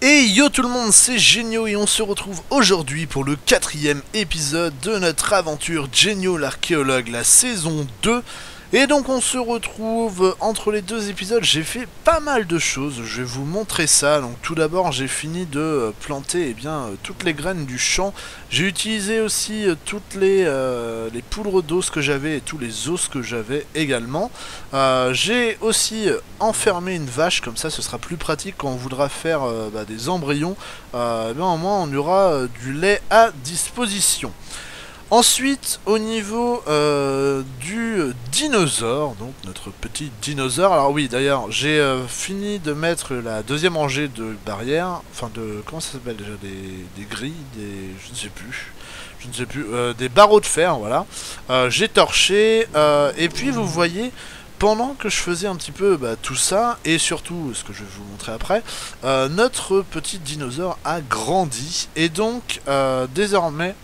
Et yo tout le monde, c'est Genio et on se retrouve aujourd'hui pour le quatrième épisode de notre aventure Genio l'archéologue, la saison 2. Et donc on se retrouve entre les deux épisodes, j'ai fait pas mal de choses, je vais vous montrer ça. Donc tout d'abord j'ai fini de euh, planter eh bien, euh, toutes les graines du champ. J'ai utilisé aussi euh, toutes les, poudres d'os que j'avais et tous les os que j'avais également. J'ai aussi enfermé une vache, comme ça ce sera plus pratique quand on voudra faire bah, des embryons. Eh bien, au moins on aura du lait à disposition. Ensuite, au niveau euh, du dinosaure, donc notre petit dinosaure. Alors oui, d'ailleurs, j'ai euh, fini de mettre la deuxième rangée de barrières, enfin de comment ça s'appelle déjà, des, des grilles, des, je ne sais plus, je ne sais plus, euh, des barreaux de fer, voilà. J'ai torché, et puis vous voyez. Pendant que je faisais un petit peu bah, tout ça, et surtout ce que je vais vous montrer après, notre petit dinosaure a grandi, et donc désormais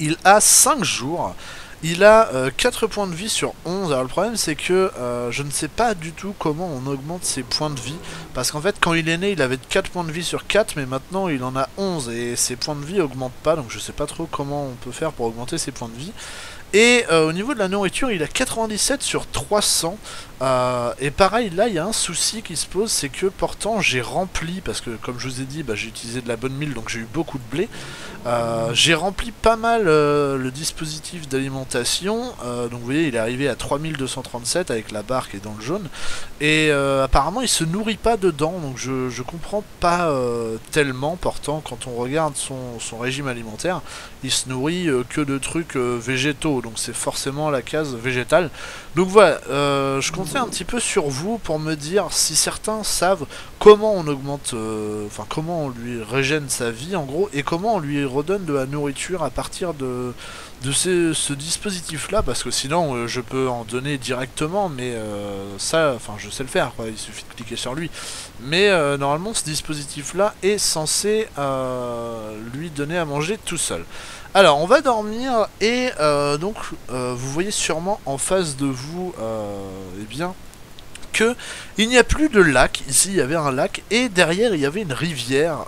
il a 5 jours. Il a euh, 4 points de vie sur 11. Alors le problème c'est que euh, je ne sais pas du tout comment on augmente ses points de vie. Parce qu'en fait quand il est né il avait 4 points de vie sur 4 mais maintenant il en a 11 et ses points de vie augmentent pas. Donc je sais pas trop comment on peut faire pour augmenter ses points de vie. Et euh, au niveau de la nourriture il a 97 sur 300. Euh, et pareil là il y a un souci qui se pose c'est que pourtant j'ai rempli parce que comme je vous ai dit bah, j'ai utilisé de la bonne mille donc j'ai eu beaucoup de blé. Euh, j'ai rempli pas mal le dispositif d'alimentation, donc vous voyez il est arrivé à 3237 avec la barre qui est dans le jaune, et apparemment il se nourrit pas dedans, donc je, je comprends pas tellement, pourtant quand on regarde son, son régime alimentaire, il se nourrit que de trucs euh, donc c'est forcément la case végétale. Donc voilà, euh, je comptais un petit peu sur vous pour me dire si certains savent comment on augmente, euh, enfin comment on lui régène sa vie en gros, et comment on lui redonne de la nourriture à partir de, de ce dispositif là, parce que sinon euh, je peux en donner directement, mais euh, ça, enfin je sais le faire, quoi, il suffit de cliquer sur lui. Mais normalement ce dispositif là est censé lui donner à manger tout seul. Alors, on va dormir et euh, donc euh, vous voyez sûrement en face de vous, euh, eh bien, que il n'y a plus de lac. Ici, il y avait un lac et derrière, il y avait une rivière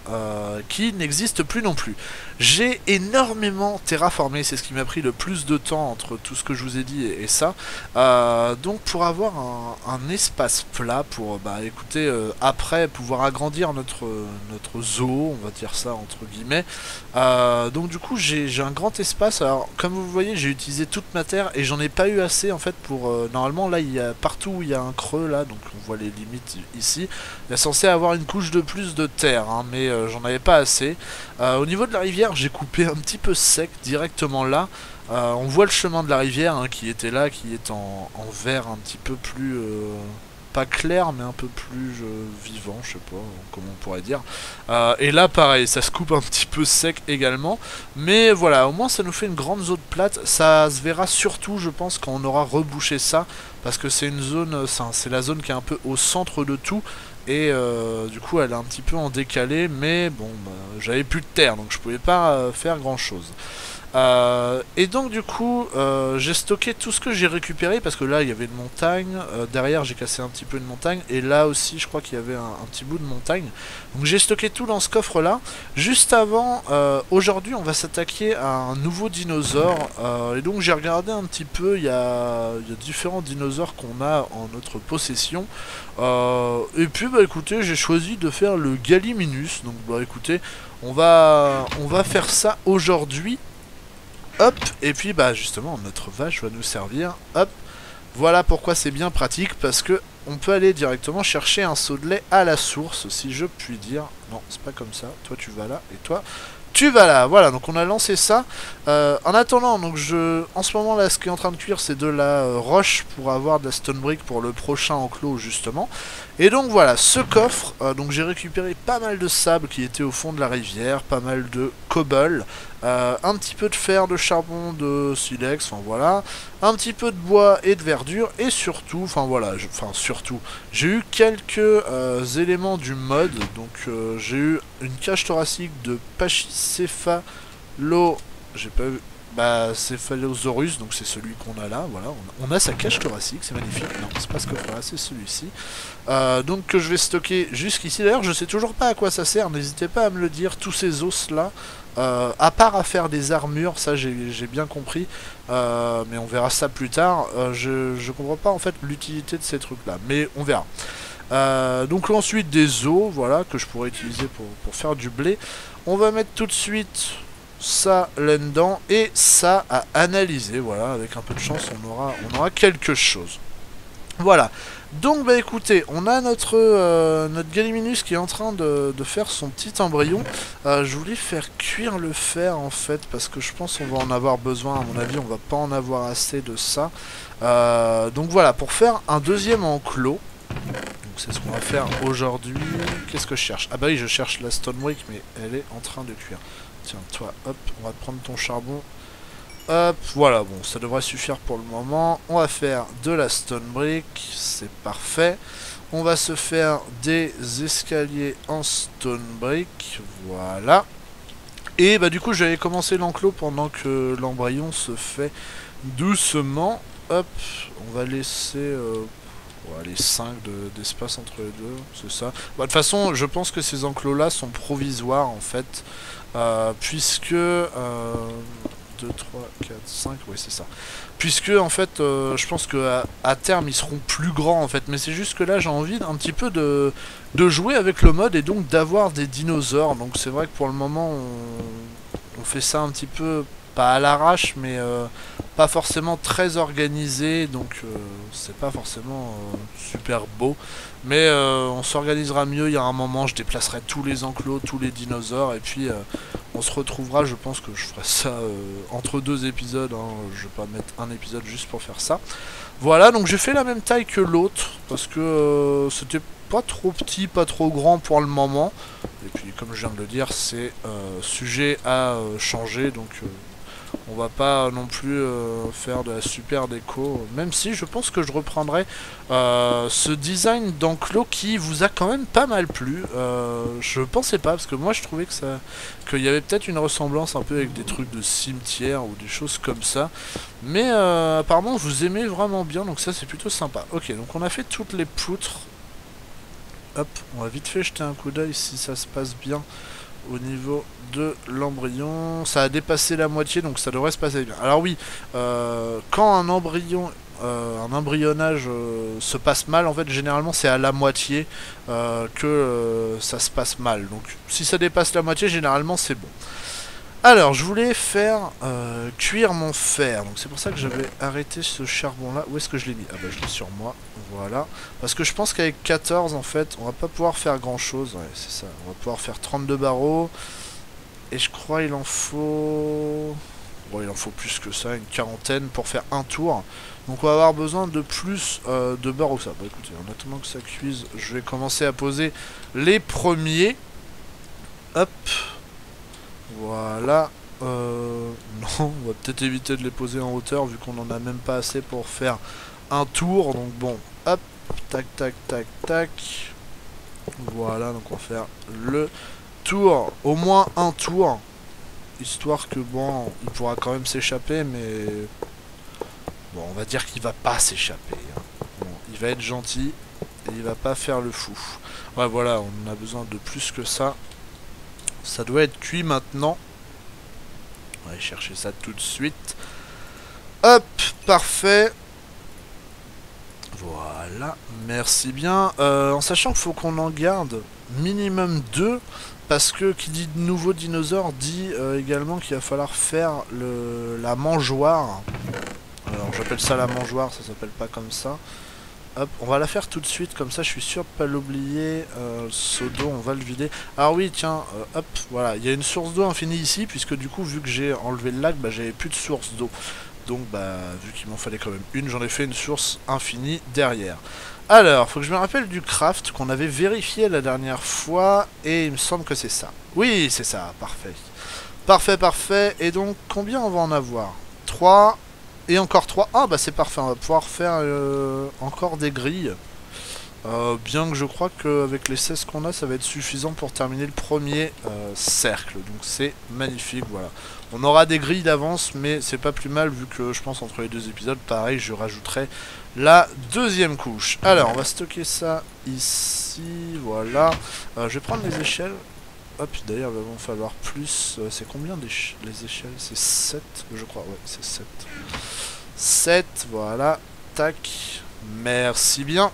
qui n'existe plus non plus. J'ai énormément terraformé, c'est ce qui m'a pris le plus de temps entre tout ce que je vous ai dit et, ça. Euh, donc, pour avoir un, espace plat, pour, bah, écoutez, euh, après pouvoir agrandir notre notre zoo, on va dire ça entre guillemets. Euh, donc du coup j'ai un grand espace. Alors comme vous voyez j'ai utilisé toute ma terre et j'en ai pas eu assez en fait pour... normalement là il y a partout où il y a un creux là, donc on voit les limites ici. Il est censé avoir une couche de plus de terre, hein, mais j'en avais pas assez. Au niveau de la rivière j'ai coupé un petit peu sec directement là. Euh, on voit le chemin de la rivière hein, qui était là, qui est en, vert un petit peu plus... euh, pas clair mais un peu plus euh, vivant, je sais pas comment on pourrait dire. Et là pareil, ça se coupe un petit peu sec également. Mais voilà, au moins ça nous fait une grande zone plate. Ça se verra surtout je pense quand on aura rebouché ça. Parce que c'est une zone, c'est la zone qui est un peu au centre de tout. Et euh, du coup elle est un petit peu en décalé. Mais bon, bah, j'avais plus de terre donc je pouvais pas euh, faire grand chose. Euh, et donc du coup euh, j'ai stocké tout ce que j'ai récupéré parce que là il y avait une montagne, euh, derrière j'ai cassé un petit peu une montagne et là aussi je crois qu'il y avait un, petit bout de montagne. Donc j'ai stocké tout dans ce coffre là. Juste avant, aujourd'hui on va s'attaquer à un nouveau dinosaure et donc j'ai regardé un petit peu, il y y a différents dinosaures qu'on a en notre possession. Et puis bah écoutez j'ai choisi de faire le Galiminus donc bah écoutez on va, on va faire ça aujourd'hui. Hop, et puis bah justement notre vache va nous servir. Hop, voilà pourquoi c'est bien pratique parce que on peut aller directement chercher un seau de lait à la source, si je puis dire. Non, c'est pas comme ça. Toi tu vas là et toi tu vas là. Voilà, donc on a lancé ça. Euh, en attendant, donc je, en ce moment là, ce qui est en train de cuire, c'est de la euh, roche pour avoir de la stone brick pour le prochain enclos justement. Et donc voilà, ce coffre, euh, donc j'ai récupéré pas mal de sable qui était au fond de la rivière, pas mal de cobble, euh, un petit peu de fer, de charbon, de silex, enfin voilà, un petit peu de bois et de verdure, et surtout, enfin voilà, enfin surtout, j'ai eu quelques euh, éléments du mod, donc j'ai eu une cage thoracique de Pachycephalo... J'ai pas vu... Bah, Cephalosaurus, donc c'est celui qu'on a là, voilà. On a, sa cage thoracique, c'est magnifique. Non, c'est pas ce que fera, c'est celui-ci. Euh, donc que je vais stocker jusqu'ici. D'ailleurs, je sais toujours pas à quoi ça sert, n'hésitez pas à me le dire, tous ces os-là. Euh, à part à faire des armures, ça j'ai bien compris, euh, mais on verra ça plus tard. je, comprends pas en fait l'utilité de ces trucs-là, mais on verra. donc ensuite des os, voilà, que je pourrais utiliser pour faire du blé. On va mettre tout de suite ça là-dedans et ça à analyser. Voilà, avec un peu de chance, on aura, quelque chose. Voilà. Donc bah écoutez, on a notre, euh, Galiminus qui est en train de, faire son petit embryon. Euh, je voulais faire cuire le fer en fait parce que je pense qu'on va en avoir besoin. À mon avis, on va pas en avoir assez de ça. Euh, donc voilà, pour faire un deuxième enclos. C'est ce qu'on va faire aujourd'hui. Qu'est-ce que je cherche? Ah bah oui, je cherche la Stone Wake, mais elle est en train de cuire. Tiens, toi, hop, on va prendre ton charbon. Hop, voilà, bon, ça devrait suffire pour le moment. On va faire de la stone brick, c'est parfait. On va se faire des escaliers en stone brick, voilà. Et bah du coup, j'avais commencé l'enclos pendant que l'embryon se fait doucement. Hop, on va laisser... Euh, les 5 d'espace entre les deux, c'est ça. Bah, de toute façon, je pense que ces enclos-là sont provisoires, en fait. Euh, puisque... Euh, 2, 3, 4, 5, oui c'est ça. Puisque en fait, euh, je pense que à, terme ils seront plus grands en fait. Mais c'est juste que là j'ai envie un petit peu de, de jouer avec le mode et donc d'avoir des dinosaures. Donc c'est vrai que pour le moment on fait ça un petit peu pas à l'arrache, mais euh, pas forcément très organisé, donc euh, c'est pas forcément euh, super beau. Mais on s'organisera mieux, il y a un moment, je déplacerai tous les enclos, tous les dinosaures, et puis on se retrouvera, je pense que je ferai ça entre deux épisodes, hein. je vais pas mettre un épisode juste pour faire ça. Voilà, donc j'ai fait la même taille que l'autre, parce que c'était pas trop petit, pas trop grand pour le moment. Et puis comme je viens de le dire, c'est sujet à changer, donc on va pas non plus euh, faire de la super déco, même si je pense que je reprendrai euh, ce design d'enclos qui vous a quand même pas mal plu. Euh, je pensais pas, parce que moi je trouvais que ça qu'il y avait peut-être une ressemblance un peu avec des trucs de cimetière ou des choses comme ça. Mais apparemment vous aimez vraiment bien, donc ça c'est plutôt sympa. Ok, donc on a fait toutes les poutres. Hop, on va vite fait jeter un coup d'œil si ça se passe bien au niveau de l'embryon. Ça a dépassé la moitié, donc ça devrait se passer bien. Alors oui, euh, quand un embryon, euh, un embryonnage euh, se passe mal, en fait, généralement, c'est à la moitié que ça se passe mal. Donc si ça dépasse la moitié, généralement, c'est bon. Alors, je voulais faire euh, cuire mon fer. Donc c'est pour ça que j'avais arrêté ce charbon-là. Où est-ce que je l'ai mis? Ah bah je l'ai sur moi. Voilà. Parce que je pense qu'avec 14, en fait, on va pas pouvoir faire grand-chose. Ouais, c'est ça. On va pouvoir faire 32 barreaux. Et je crois il en faut... Bon, il en faut plus que ça, une quarantaine pour faire un tour. Donc on va avoir besoin de plus euh, de barreaux. Ça. Bah écoutez, en attendant que ça cuise, je vais commencer à poser les premiers. Hop. Voilà. Euh, non, on va peut-être éviter de les poser en hauteur vu qu'on en a même pas assez pour faire un tour. Donc bon, hop, tac, tac, tac, tac. Voilà, donc on va faire le tour, au moins un tour. Histoire que bon, il pourra quand même s'échapper, mais... Bon, on va dire qu'il va pas s'échapper. Hein. Bon, il va être gentil et il va pas faire le fou. Ouais, voilà, on a besoin de plus que ça. Ça doit être cuit maintenant. On va aller chercher ça tout de suite. Hop, parfait. Voilà, merci bien. Euh, en sachant qu'il faut qu'on en garde minimum deux. Parce que qui dit nouveau dinosaure dit euh, également qu'il va falloir faire la mangeoire. Alors j'appelle ça la mangeoire, ça s'appelle pas comme ça. Hop, on va la faire tout de suite, comme ça je suis sûr de pas l'oublier. Euh, ce on va le vider. Alors oui, tiens, euh, hop, voilà, il y a une source d'eau infinie ici, puisque du coup, vu que j'ai enlevé le lac, bah, j'avais plus de source d'eau. Donc, bah, vu qu'il m'en fallait quand même une, j'en ai fait une source infinie derrière. Alors, faut que je me rappelle du craft qu'on avait vérifié la dernière fois, et il me semble que c'est ça. Oui, c'est ça, parfait. Parfait, parfait. Et donc, combien on va en avoir? 3, et encore 3. Ah bah c'est parfait, on va pouvoir faire euh, encore des grilles. Euh, bien que je crois qu'avec les 16 qu'on a, ça va être suffisant pour terminer le premier euh, cercle. Donc c'est magnifique, voilà. On aura des grilles d'avance, mais c'est pas plus mal vu que je pense entre les deux épisodes, pareil, je rajouterai la deuxième couche. Alors, on va stocker ça ici, voilà. Je vais prendre les échelles. Hop, d'ailleurs, il va falloir plus. c'est combien les échelles? C'est 7, je crois, ouais, c'est 7. 7, voilà. Tac. Merci bien.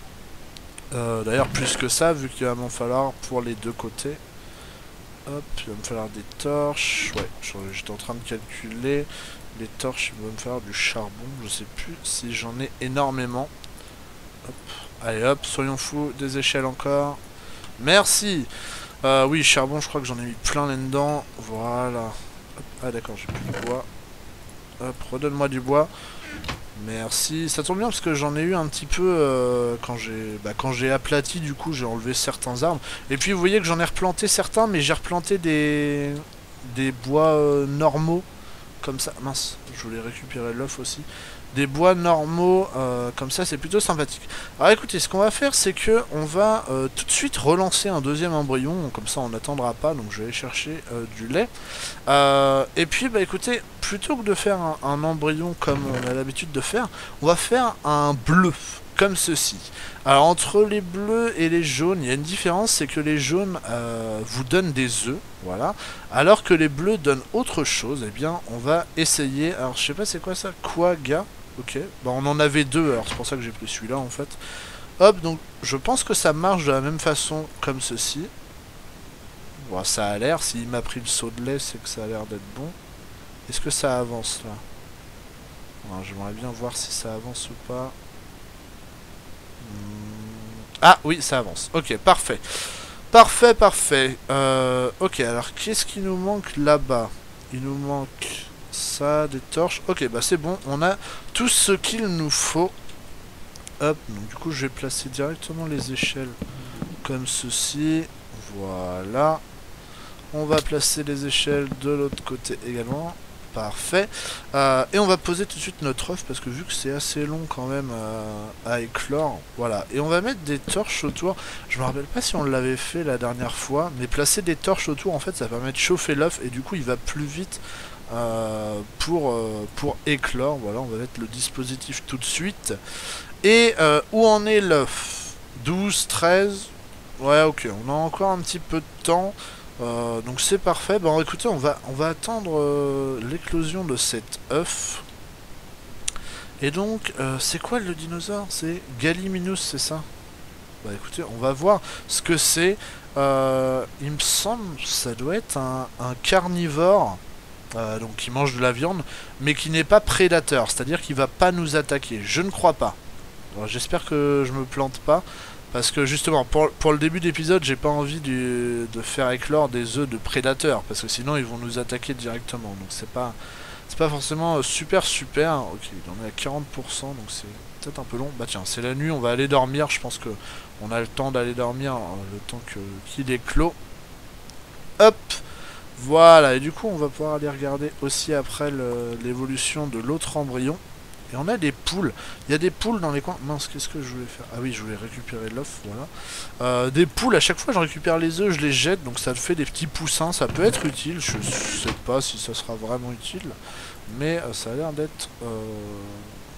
Euh, d'ailleurs, plus que ça, vu qu'il va m'en falloir pour les deux côtés. Hop, il va me falloir des torches. Ouais, j'étais en train de calculer. Les torches, il va me falloir du charbon. Je sais plus si j'en ai énormément. Hop. Allez hop, soyons fous. Des échelles encore. Merci euh, Oui, charbon, je crois que j'en ai mis plein là-dedans. Voilà. Ah d'accord, j'ai plus de bois. Hop, redonne-moi du bois. Merci. Ça tombe bien parce que j'en ai eu un petit peu euh, quand j'ai bah, quand j'ai aplati du coup j'ai enlevé certains arbres. Et puis vous voyez que j'en ai replanté certains mais j'ai replanté des des bois euh, normaux comme ça. Mince, je voulais récupérer l'œuf aussi des bois normaux euh, comme ça c'est plutôt sympathique alors écoutez ce qu'on va faire c'est que on va euh, tout de suite relancer un deuxième embryon comme ça on n'attendra pas donc je vais aller chercher euh, du lait et puis bah écoutez plutôt que de faire un embryon comme on a l'habitude de faire on va faire un bleu comme ceci. Alors entre les bleus et les jaunes, il y a une différence, c'est que les jaunes vous donnent des œufs, voilà, alors que les bleus donnent autre chose. Eh bien, on va essayer. Alors, je sais pas c'est quoi ça, Quagga. Ok, bon, on en avait deux, alors c'est pour ça que j'ai pris celui-là en fait. Hop, donc je pense que ça marche de la même façon comme ceci. Bon, ça a l'air, s'il m'a pris le saut de lait, c'est que ça a l'air d'être bon. Est-ce que ça avance là? J'aimerais bien voir si ça avance ou pas. Ah oui, ça avance. Ok, parfait. Parfait, parfait. Euh, ok, alors qu'est-ce qui nous manque là-bas? Il nous manque ça, des torches. Ok, bah c'est bon, on a tout ce qu'il nous faut. Hop, donc du coup je vais placer directement les échelles comme ceci. Voilà. On va placer les échelles de l'autre côté également. Parfait. Euh, et on va poser tout de suite notre œuf parce que vu que c'est assez long quand même euh, à éclore, voilà. Et on va mettre des torches autour. Je me rappelle pas si on l'avait fait la dernière fois, mais placer des torches autour en fait ça permet de chauffer l'œuf et du coup il va plus vite euh, pour, pour éclore. Voilà, on va mettre le dispositif tout de suite. Et où en est l'œuf 12, 13 Ouais ok, on a encore un petit peu de temps. Euh, donc c'est parfait. Bon écoutez, on va, on va attendre euh, l'éclosion de cet œuf. Et donc, euh, c'est quoi le dinosaure? C'est Galiminus, c'est ça? Bah écoutez, on va voir ce que c'est. il me semble ça doit être un, carnivore. Donc qui mange de la viande, mais qui n'est pas prédateur, c'est-à-dire qu'il va pas nous attaquer. Je ne crois pas. J'espère que je me plante pas. Parce que justement, pour, le début d'épisode, j'ai pas envie de faire éclore des œufs de prédateurs, parce que sinon ils vont nous attaquer directement. Donc c'est pas c'est pas forcément euh, super super. Ok, il en est à 40%, donc c'est peut-être un peu long. Bah tiens, c'est la nuit, on va aller dormir. Je pense que on a le temps d'aller dormir, euh, le temps qu'il est clos. Hop Voilà, et du coup on va pouvoir aller regarder aussi après l'évolution de l'autre embryon. Et on a des poules. Il y a des poules dans les coins. Mince, qu'est-ce que je voulais faire? Ah oui, je voulais récupérer l'œuf, voilà. Euh, des poules, à chaque fois je récupère les œufs, je les jette, donc ça fait des petits poussins. Ça peut être utile, je sais pas si ça sera vraiment utile. Mais euh, ça a l'air d'être... Euh,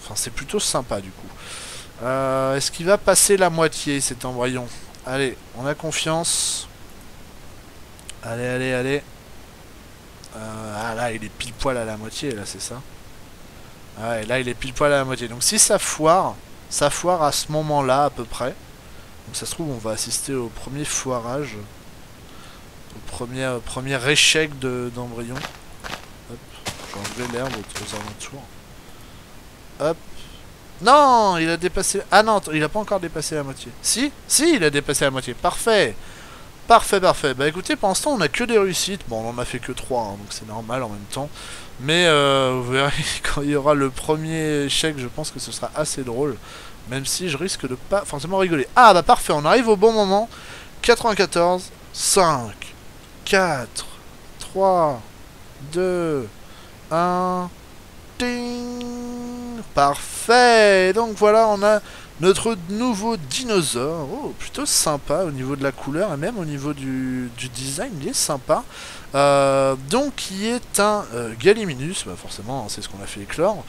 enfin, c'est plutôt sympa du coup. Est-ce qu'il va passer la moitié, cet embryon? Allez, on a confiance. Allez, allez, allez. Ah là, il est pile poil à la moitié, là, c'est ça ah et là, il est pile poil à la moitié. Donc si ça foire, ça foire à ce moment-là à peu près. Donc ça se trouve, on va assister au premier foirage. Au premier, euh, premier échec d'embryon. Hop, j'ai enlevé l'herbe aux alentours. Hop. Non, il a dépassé... Ah non, il a pas encore dépassé la moitié. Si Si, il a dépassé la moitié. Parfait Parfait, parfait. Bah écoutez, pour l'instant, on a que des réussites. Bon, on en a fait que 3, hein, donc c'est normal en même temps. Mais euh, vous verrez, quand il y aura le premier échec, je pense que ce sera assez drôle. Même si je risque de pas forcément rigoler. Ah bah parfait, on arrive au bon moment. 94, 5, 4, 3, 2, 1... Ding Parfait Donc voilà, on a notre nouveau dinosaure. Oh, plutôt sympa au niveau de la couleur et même au niveau du, design, il est sympa. Euh, donc, qui est un euh, Galiminus, bah forcément, hein, c'est ce qu'on a fait éclore.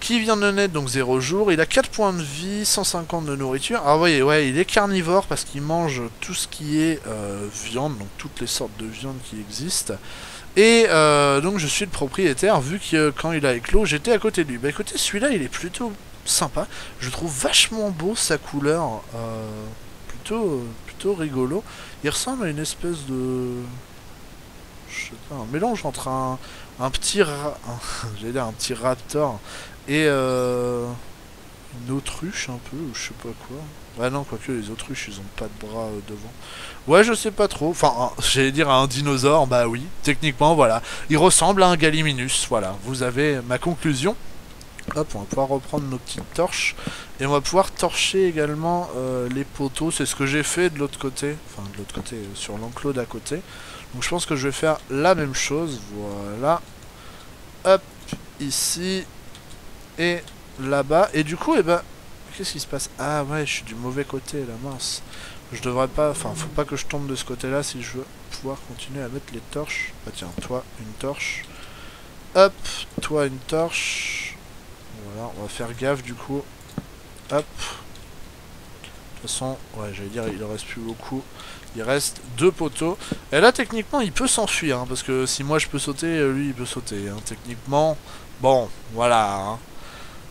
Qui vient de naître, donc 0 jours. Il a 4 points de vie, 150 de nourriture. Vous voyez, ouais, il est carnivore parce qu'il mange tout ce qui est euh, viande, donc toutes les sortes de viande qui existent. Et euh, donc je suis le propriétaire, vu que quand il a éclos, j'étais à côté de lui. Bah écoutez, celui-là, il est plutôt sympa. Je trouve vachement beau sa couleur. Euh, plutôt, plutôt rigolo. Il ressemble à une espèce de... Mélange entre un, un petit... Un petit raptor et euh, une autruche un peu, ou je sais pas quoi. Ouais non, quoique les autruches, ils ont pas de bras euh, devant. Ouais, je sais pas trop. Enfin, j'allais dire à un dinosaure, bah oui, techniquement, voilà. Il ressemble à un Galiminus, voilà. Vous avez ma conclusion. Hop, on va pouvoir reprendre nos petites torches. Et on va pouvoir torcher également euh, les poteaux. C'est ce que j'ai fait de l'autre côté. Enfin, de l'autre côté, euh, sur l'enclos d'à côté. Donc je pense que je vais faire la même chose. Voilà. Hop, ici. Et là-bas. Et du coup, eh ben... Qu'est-ce qui se passe? Ah ouais, je suis du mauvais côté, la mince. Je devrais pas... Enfin, faut pas que je tombe de ce côté-là si je veux pouvoir continuer à mettre les torches. Bah tiens, toi, une torche. Hop, toi, une torche. On va faire gaffe du coup. Hop. De toute façon, ouais, j'allais dire, il en reste plus beaucoup. Il reste deux poteaux. Et là, techniquement, il peut s'enfuir. Hein, parce que si moi je peux sauter, lui, il peut sauter. Hein, techniquement, bon, voilà. Hein.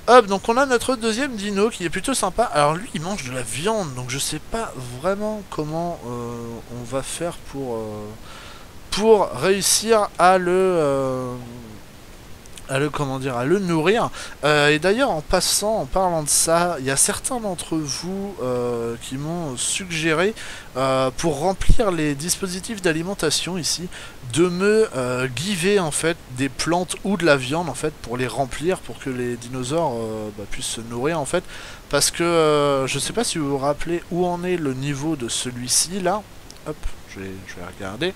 Hop, donc on a notre deuxième dino qui est plutôt sympa. Alors lui, il mange de la viande, donc je sais pas vraiment comment euh, on va faire pour, euh, réussir à le... Euh, à le comment dire à le nourrir. Euh, et d'ailleurs en passant en parlant de ça il y a certains d'entre vous euh, qui m'ont suggéré euh, pour remplir les dispositifs d'alimentation ici de me giver en fait des plantes ou de la viande en fait pour les remplir pour que les dinosaures bah, puissent se nourrir en fait. Parce que je sais pas si vous vous rappelez où en est le niveau de celui-ci là. Hop je vais, je vais regarder.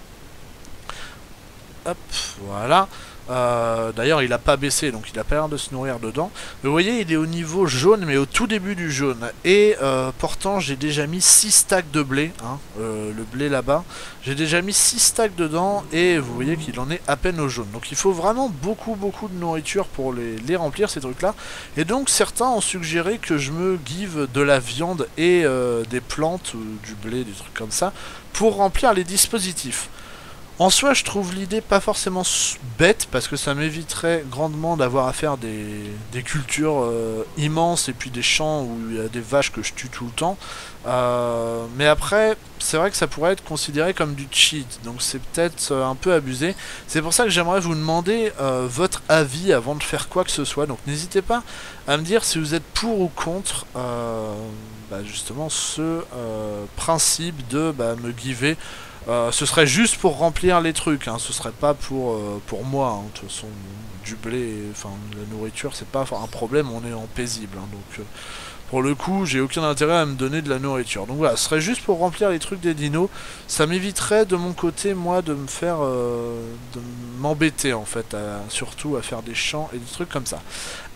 Hop voilà euh, D'ailleurs, il a pas baissé, donc il a pas l'air de se nourrir dedans. Mais vous voyez, il est au niveau jaune, mais au tout début du jaune. Et euh, pourtant, j'ai déjà mis 6 stacks de blé, hein, euh, le blé là-bas. J'ai déjà mis 6 stacks dedans, et vous voyez qu'il en est à peine au jaune. Donc il faut vraiment beaucoup, beaucoup de nourriture pour les, remplir, ces trucs-là. Et donc, certains ont suggéré que je me give de la viande et des plantes, du blé, des trucs comme ça, pour remplir les dispositifs. En soi, je trouve l'idée pas forcément bête parce que ça m'éviterait grandement d'avoir à faire des, cultures euh, immenses et puis des champs où il y a des vaches que je tue tout le temps. Euh, mais après, c'est vrai que ça pourrait être considéré comme du cheat, donc c'est peut-être euh, un peu abusé. C'est pour ça que j'aimerais vous demander votre avis avant de faire quoi que ce soit. Donc n'hésitez pas à me dire si vous êtes pour ou contre bah, justement ce principe de bah, me giver. Euh, ce serait juste pour remplir les trucs, hein. ce serait pas pour, euh, pour moi. Hein. De toute façon, du blé, enfin la nourriture, c'est pas un problème, on est en paisible. Hein. donc euh, pour le coup, j'ai aucun intérêt à me donner de la nourriture. Donc voilà, ce serait juste pour remplir les trucs des dinos. Ça m'éviterait de mon côté, moi, de me faire... de m'embêter en fait, surtout à faire des champs et des trucs comme ça.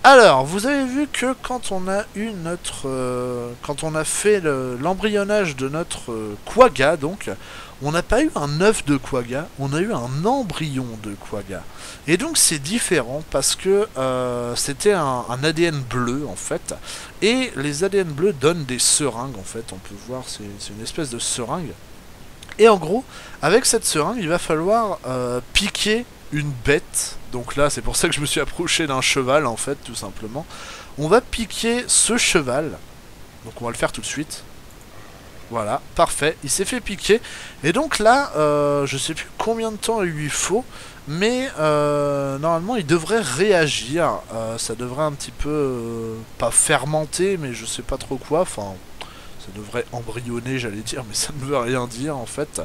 Alors, vous avez vu que quand on a eu notre... quand on a fait l'embryonnage de notre quagga, donc on n'a pas eu un œuf de quagga, on a eu un embryon de quagga. Et donc c'est différent parce que euh, c'était un, un, ADN bleu en fait. Et les ADN bleus donnent des seringues en fait. On peut voir, c'est une espèce de seringue. Et en gros, avec cette seringue, il va falloir euh, piquer une bête. Donc là, c'est pour ça que je me suis approché d'un cheval en fait, tout simplement. On va piquer ce cheval. Donc on va le faire tout de suite. Voilà, parfait. Il s'est fait piquer. Et donc là, euh, je sais plus combien de temps il lui faut. Mais euh, normalement, il devrait réagir. Euh, ça devrait un petit peu... Pas fermenter, mais je sais pas trop quoi. Enfin, ça devrait embryonner, j'allais dire. Mais ça ne veut rien dire, en fait.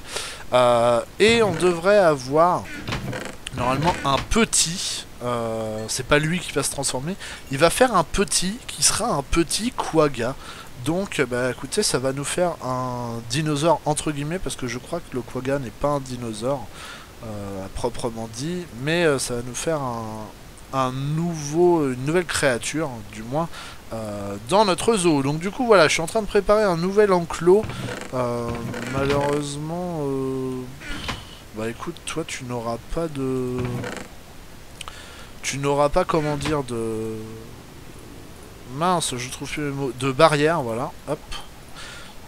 Et on devrait avoir... Normalement, un petit... Euh, c'est pas lui qui va se transformer. Il va faire un petit qui sera un petit quagga. Donc, bah écoutez, ça va nous faire un dinosaure entre guillemets, parce que je crois que le quagga n'est pas un dinosaure euh, proprement dit, mais euh, ça va nous faire un, nouveau, une nouvelle créature, du moins, dans notre zoo. Donc du coup, voilà, je suis en train de préparer un nouvel enclos. Malheureusement, bah écoute, toi, tu n'auras pas de... Tu n'auras pas, comment dire, de... Mince, je trouve plus les mots. De barrière, voilà. Hop.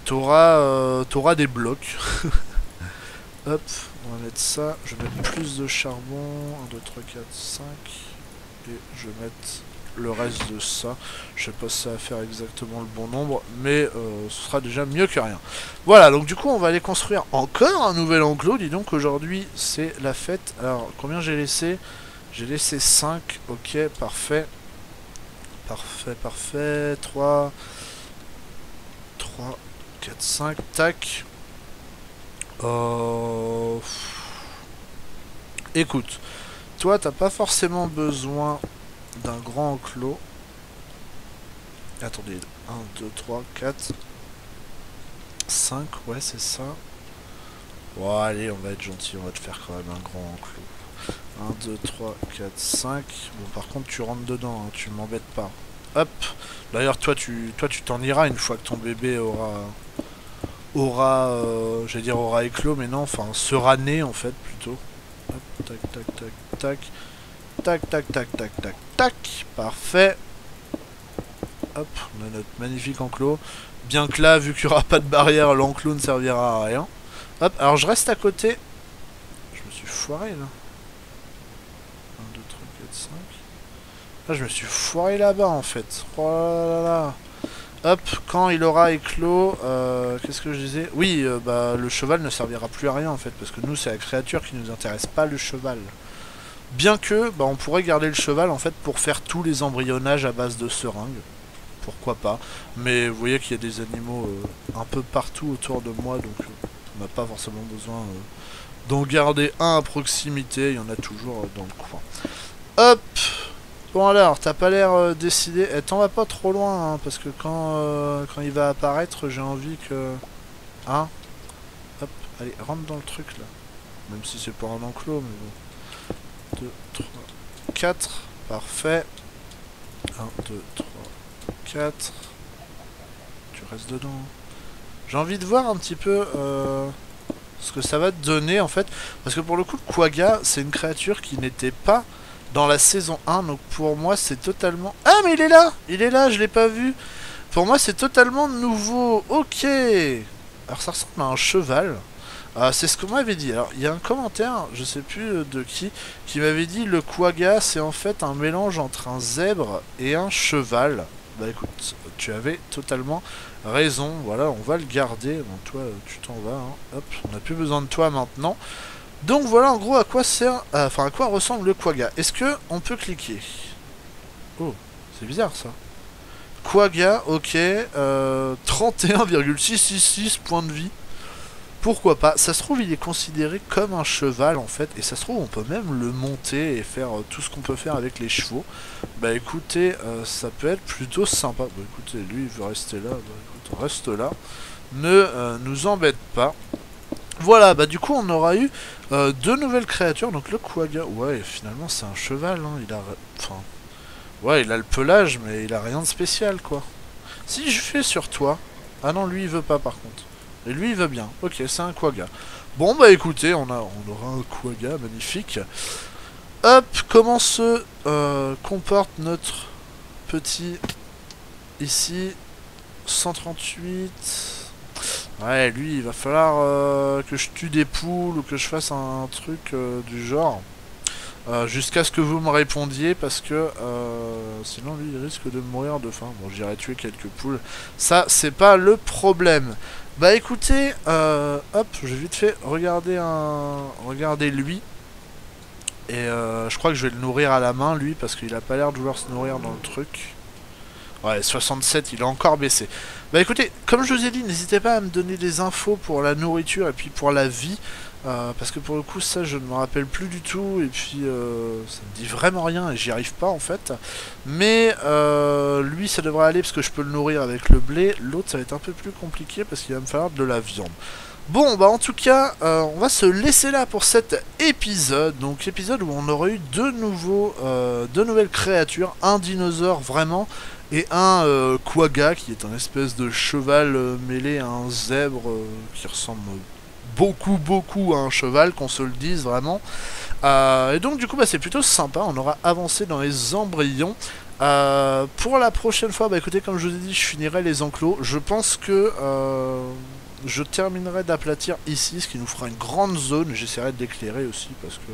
T'auras auras des blocs. Hop, on va mettre ça. Je vais mettre plus de charbon. 1, 2, 3, 4, 5. Et je vais mettre le reste de ça. Je sais pas si ça va faire exactement le bon nombre, mais euh, ce sera déjà mieux que rien. Voilà, donc du coup on va aller construire encore un nouvel enclos. Dis donc aujourd'hui c'est la fête. Alors combien j'ai laissé? J'ai laissé 5, ok, parfait. Parfait, parfait. 3, 3, 4, 5, tac. Euh... Écoute, toi t'as pas forcément besoin d'un grand enclos. Attendez, 1, 2, 3, 4, 5, ouais c'est ça. Bon allez, on va être gentil, on va te faire quand même un grand enclos. 1, 2, 3, 4, 5. Bon par contre tu rentres dedans, hein, tu m'embêtes pas. Hop D'ailleurs toi tu toi tu t'en iras une fois que ton bébé aura aura euh, j'allais dire aura éclos mais non enfin sera né en fait plutôt. Hop, tac tac tac tac. Tac, tac, tac, tac, tac, tac. Parfait. Hop, on a notre magnifique enclos. Bien que là, vu qu'il n'y aura pas de barrière, l'enclos ne servira à rien. Hop, alors je reste à côté. Je me suis foiré là. 1, 2, 3, 4, 5. Là, je me suis foiré là-bas en fait. Oh là là Hop, quand il aura éclos, euh, qu'est-ce que je disais? Oui, euh, bah le cheval ne servira plus à rien en fait, parce que nous c'est la créature qui nous intéresse, pas le cheval. Bien que, bah, on pourrait garder le cheval en fait pour faire tous les embryonnages à base de seringues. Pourquoi pas. Mais vous voyez qu'il y a des animaux euh, un peu partout autour de moi, donc euh, on n'a pas forcément besoin euh, d'en garder un à proximité. Il y en a toujours dans le coin. Hop Bon alors, t'as pas l'air décidé. Eh, t'en vas pas trop loin, hein, parce que quand, quand il va apparaître, j'ai envie que... Hein Hop, allez, rentre dans le truc là. Même si c'est pas un enclos, mais bon. 2, 3, 4. Parfait. 1, 2, 3, 4. Tu restes dedans. J'ai envie de voir un petit peu euh, ce que ça va te donner en fait. Parce que pour le coup, le Quagga, c'est une créature qui n'était pas dans la saison 1. Donc pour moi, c'est totalement... Ah mais il est là Il est là, je l'ai pas vu. Pour moi, c'est totalement nouveau. Ok Alors ça ressemble à un cheval. Ah, c'est ce qu'on m'avait dit. Alors, il y a un commentaire, je sais plus euh, de qui, qui m'avait dit le quagga, c'est en fait un mélange entre un zèbre et un cheval. Bah écoute, tu avais totalement raison. Voilà, on va le garder. Bon, toi, tu t'en vas. Hein. Hop, on n'a plus besoin de toi maintenant. Donc voilà en gros à quoi sert, euh, à quoi ressemble le quagga. Est-ce que on peut cliquer? Oh, c'est bizarre ça. Quagga, ok, euh, 31,666 points de vie. Pourquoi pas Ça se trouve, il est considéré comme un cheval en fait, et ça se trouve, on peut même le monter et faire euh, tout ce qu'on peut faire avec les chevaux. Bah écoutez, euh, ça peut être plutôt sympa. Bah écoutez, lui il veut rester là, bah reste là. Ne euh, nous embête pas. Voilà, bah du coup on aura eu deux nouvelles créatures, donc le Quagga, ouais finalement c'est un cheval, hein. il a... Enfin... Ouais, il a le pelage, mais il a rien de spécial quoi. Si je fais sur toi... Ah non, lui il veut pas par contre. Et lui, il va bien. Ok, c'est un quagga. Bon, bah écoutez, on, a, on aura un quagga magnifique. Hop, comment se euh, comporte notre petit... Ici, 138... Ouais, lui, il va falloir euh, que je tue des poules ou que je fasse un, truc euh, du genre. Jusqu'à ce que vous me répondiez, parce que sinon, lui, il risque de mourir de faim. Bon, j'irai tuer quelques poules. Ça, c'est pas le problème. Bah écoutez, euh, hop, j'ai vite fait regarder un, regarder lui. Et euh, je crois que je vais le nourrir à la main lui parce qu'il a pas l'air de vouloir se nourrir dans le truc. Ouais, 67, il a encore baissé. Bah écoutez, comme je vous ai dit, n'hésitez pas à me donner des infos pour la nourriture et puis pour la vie. Euh, parce que pour le coup, ça, je ne me rappelle plus du tout. Et puis, euh, ça me dit vraiment rien et j'y arrive pas en fait. Mais euh, lui, ça devrait aller parce que je peux le nourrir avec le blé. L'autre, ça va être un peu plus compliqué parce qu'il va me falloir de la viande. Bon, bah en tout cas, on va se laisser là pour cet épisode. Donc, épisode où on aurait eu deux, nouveaux, deux nouvelles créatures. Un dinosaure vraiment et un euh, quagga qui est un espèce de cheval euh, mêlé à un zèbre euh, qui ressemble beaucoup, beaucoup à un cheval, qu'on se le dise vraiment. Et donc, du coup, bah, c'est plutôt sympa. On aura avancé dans les embryons. Pour la prochaine fois, bah écoutez, comme je vous ai dit, je finirai les enclos. Je pense que je terminerai d'aplatir ici, ce qui nous fera une grande zone. J'essaierai de l'éclairer aussi parce que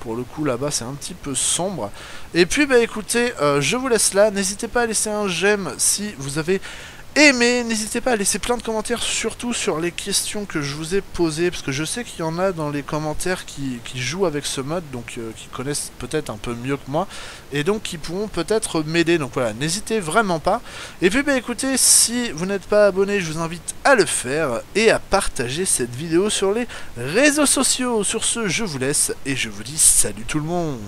pour le coup là-bas c'est un petit peu sombre. Et puis bah écoutez, euh, je vous laisse là. N'hésitez pas à laisser un j'aime si vous avez aimé. N'hésitez pas à laisser plein de commentaires, surtout sur les questions que je vous ai posées, parce que je sais qu'il y en a dans les commentaires qui, qui jouent avec ce mode, donc euh, qui connaissent peut-être un peu mieux que moi, et donc qui pourront peut-être m'aider. Donc voilà, n'hésitez vraiment pas. Et puis bah écoutez, si vous n'êtes pas abonné, je vous invite à le faire et à partager cette vidéo sur les réseaux sociaux. Sur ce, je vous laisse et je vous dis salut tout le monde